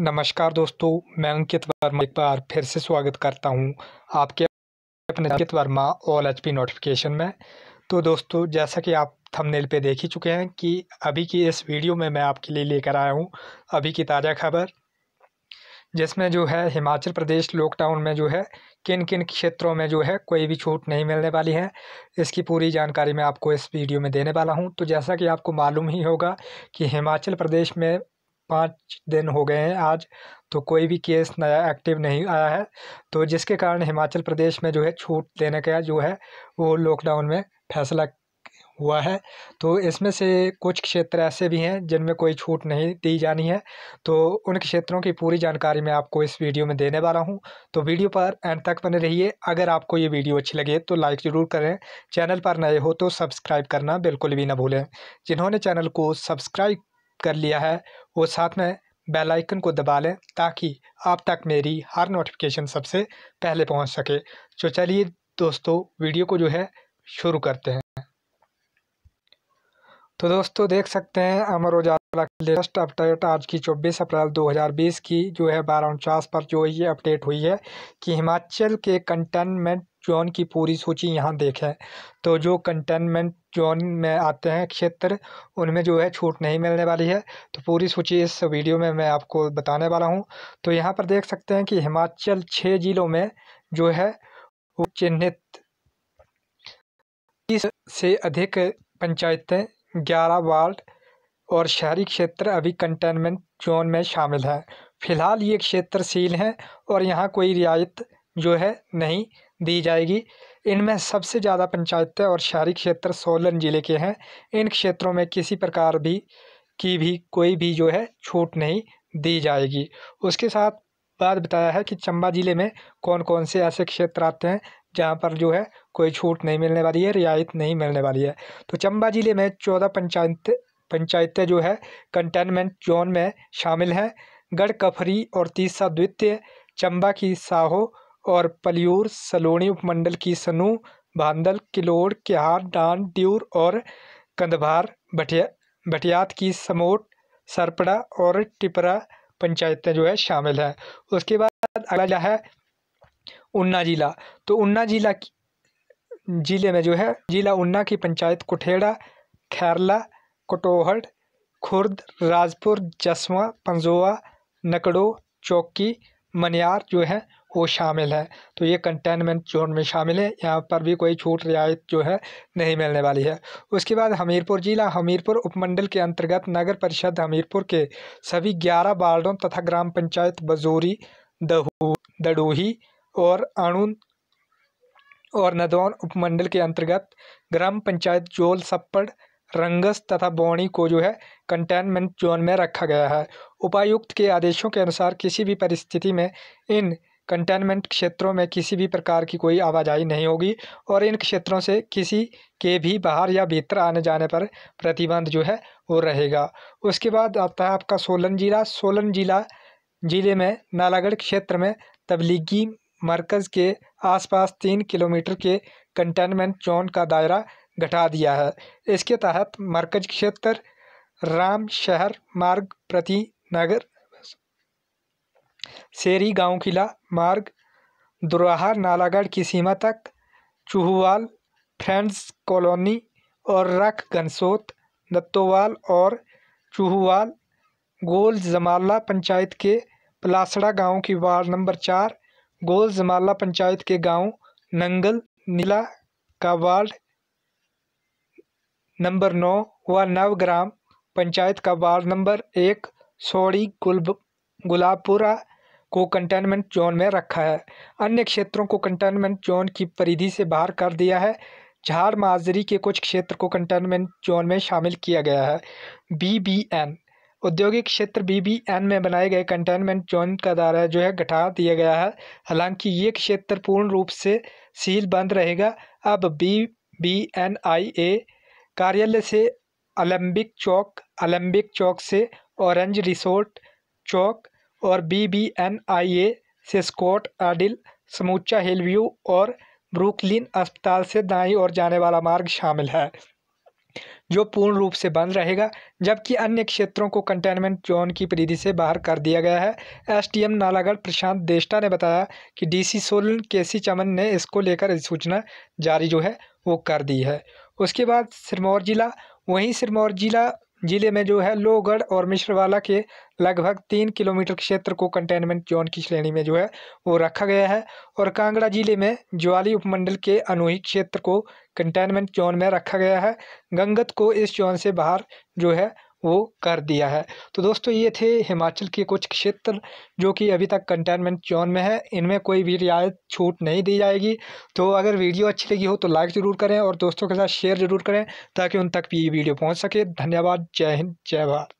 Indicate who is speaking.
Speaker 1: नमस्कार दोस्तों, मैं अंकित वर्मा एक बार फिर से स्वागत करता हूँ आपके अपने Ankit Verma all H P notification में। तो दोस्तों, जैसा कि आप थंबनेल पे देख ही चुके हैं कि अभी की इस वीडियो में मैं आपके लिए लेकर आया हूँ अभी की ताज़ा खबर, जिसमें जो है हिमाचल प्रदेश लॉकडाउन में जो है किन किन क्षेत्रों में जो है कोई भी छूट नहीं मिलने वाली है, इसकी पूरी जानकारी मैं आपको इस वीडियो में देने वाला हूँ। तो जैसा कि आपको मालूम ही होगा कि हिमाचल प्रदेश में पाँच दिन हो गए हैं आज तो कोई भी केस नया एक्टिव नहीं आया है। तो जिसके कारण हिमाचल प्रदेश में जो है छूट देने का जो है, वो लॉकडाउन में फैसला हुआ है। तो इसमें से कुछ क्षेत्र ऐसे भी हैं, जिनमें कोई छूट नहीं दी जानी है। तो उन क्षेत्रों की पूरी जानकारी मैं आपको इस वीडियो में देने वाला हूँ। तो वीडियो पर एंड तक बने रहिए। अगर आपको ये वीडियो अच्छी लगे तो लाइक ज़रूर करें। चैनल पर नए हो तो सब्सक्राइब करना बिल्कुल भी ना भूलें। जिन्होंने चैनल को सब्सक्राइब कर लिया है। वो साथ में बेल आइकन को दबा लें ताकि आप तक मेरी हर नोटिफिकेशन सबसे पहले पहुँच सके। तो चलिए दोस्तों वीडियो को जो है शुरू करते हैं। तो दोस्तों, देख सकते हैं अमर उजाला की लेटेस्ट अपडेट आज की 24 अप्रैल 2020 की जो है बारह उनचास पर जो ये अपडेट हुई है कि हिमाचल के कंटेनमेंट जोन की पूरी सूची यहाँ देखें। तो जो कंटेनमेंट जोन में आते हैं क्षेत्र, उनमें जो है छूट नहीं मिलने वाली है। तो पूरी सूची इस वीडियो में मैं आपको बताने वाला हूँ। तो यहाँ पर देख सकते हैं कि हिमाचल छः ज़िलों में जो है वो चिन्हित। तीस से अधिक पंचायतें, ग्यारह वार्ड और शहरी क्षेत्र अभी कंटेनमेंट जोन में शामिल हैं। फ़िलहाल ये क्षेत्र सील हैं और यहाँ कोई रियायत जो है नहीं दी जाएगी। इनमें सबसे ज़्यादा पंचायतें और शहरी क्षेत्र सोलन ज़िले के हैं। इन क्षेत्रों में किसी प्रकार भी की भी कोई भी जो है छूट नहीं दी जाएगी। उसके साथ बात बताया है कि चंबा ज़िले में कौन कौन से ऐसे क्षेत्र आते हैं जहाँ पर जो है कोई छूट नहीं मिलने वाली है, रियायत नहीं मिलने वाली है। तो चंबा ज़िले में चौदह पंचायत, पंचायतें जो है कंटेनमेंट जोन में शामिल हैं। गढ़ कफरी और तीसरा द्वितीय चंबा की साहो और पलियूर सलोनी उपमंडल की सनू भांदल किलोड़ किहार डांड, ड्यूर और कंधभार भटिया, भटियात की समोट, सरपड़ा और टिपरा पंचायतें जो है शामिल है। उसके बाद अगला जो है उन्ना ज़िला। तो उन्ना ज़िला ज़िले में जो है, ज़िला उन्ना की पंचायत कुठेड़ा, खैरला, कटोहड़, खुर्द, राजपुर, जसवा, पंजोआ, नकड़ो, चौकी, मनियार जो है वो शामिल है। तो ये कंटेनमेंट जोन में शामिल है। यहाँ पर भी कोई छूट रियायत जो है नहीं मिलने वाली है। उसके बाद हमीरपुर जिला, हमीरपुर उपमंडल के अंतर्गत नगर परिषद हमीरपुर के सभी ग्यारह वार्डों तथा ग्राम पंचायत बजोरी, दहू, दडोही और अणुन और नदौन उपमंडल के अंतर्गत ग्राम पंचायत जोल, सप्पड़, रंगस तथा बौणी को जो है कंटेनमेंट जोन में रखा गया है। उपायुक्त के आदेशों के अनुसार किसी भी परिस्थिति में इन कंटेनमेंट क्षेत्रों में किसी भी प्रकार की कोई आवाजाही नहीं होगी और इन क्षेत्रों से किसी के भी बाहर या भीतर आने जाने पर प्रतिबंध जो है वो रहेगा। उसके बाद आता है आपका सोलन ज़िला। सोलन ज़िला ज़िले में नालागढ़ क्षेत्र में तबलीगी मरकज़ के आसपास तीन किलोमीटर के कंटेनमेंट जोन का दायरा घटा दिया है। इसके तहत मरकज क्षेत्र राम शहर मार्ग प्रति नगर शेरी गाँव किला, मार्ग दुराहा नालागढ़ की सीमा तक, चूहुवाल, फ्रेंड्स कॉलोनी, और रख घनसोत नत्तोवाल और चूहुवाल, गोल जमाला पंचायत के पलासड़ा गाँव की वार्ड नंबर चार, गोल जमाला पंचायत के गाँव नंगल, नीला का वार्ड नंबर नौ व नवग्राम पंचायत का वार्ड नंबर एक, सोड़ी गुल गुलाबपुरा को कंटेनमेंट जोन में रखा है। अन्य क्षेत्रों को कंटेनमेंट जोन की परिधि से बाहर कर दिया है। झार माजरी के कुछ क्षेत्र को कंटेनमेंट जोन में शामिल किया गया है। बीबीएन औद्योगिक क्षेत्र बीबीएन में बनाए गए कंटेनमेंट जोन का दायरा जो है घटा दिया गया है। हालाँकि ये क्षेत्र पूर्ण रूप से सील बंद रहेगा। अब B B N I A कार्यालय से अलम्बिक चौक अलम्बिक चौक से ऑरेंज रिसोर्ट चौक और B B N I A से स्कॉट आडिल समूचा हिल व्यू और ब्रुकलिन अस्पताल से दाई और जाने वाला मार्ग शामिल है, जो पूर्ण रूप से बंद रहेगा, जबकि अन्य क्षेत्रों को कंटेनमेंट जोन की परिधि से बाहर कर दिया गया है। एसडीएम नालागढ़ प्रशांत देष्टा ने बताया कि डीसी सोलन केसी चमन ने इसको लेकर अधिसूचना जारी जो है, वो कर दी है। उसके बाद सिरमौर जिला, वहीं सिरमौर जिला ज़िले में जो है लोहगढ़ और मिश्रवाला के लगभग तीन किलोमीटर क्षेत्र को कंटेनमेंट जोन की श्रेणी में जो है वो रखा गया है और कांगड़ा ज़िले में ज्वाली उपमंडल के अनोही क्षेत्र को कंटेनमेंट जोन में रखा गया है। गंगत को इस जोन से बाहर जो है वो कर दिया है। तो दोस्तों, ये थे हिमाचल के कुछ क्षेत्र जो कि अभी तक कंटेनमेंट जोन में है। इनमें कोई भी रियायत छूट नहीं दी जाएगी। तो अगर वीडियो अच्छी लगी हो तो लाइक ज़रूर करें और दोस्तों के साथ शेयर ज़रूर करें ताकि उन तक भी ये वीडियो पहुँच सके। धन्यवाद। जय हिंद। जय भारत।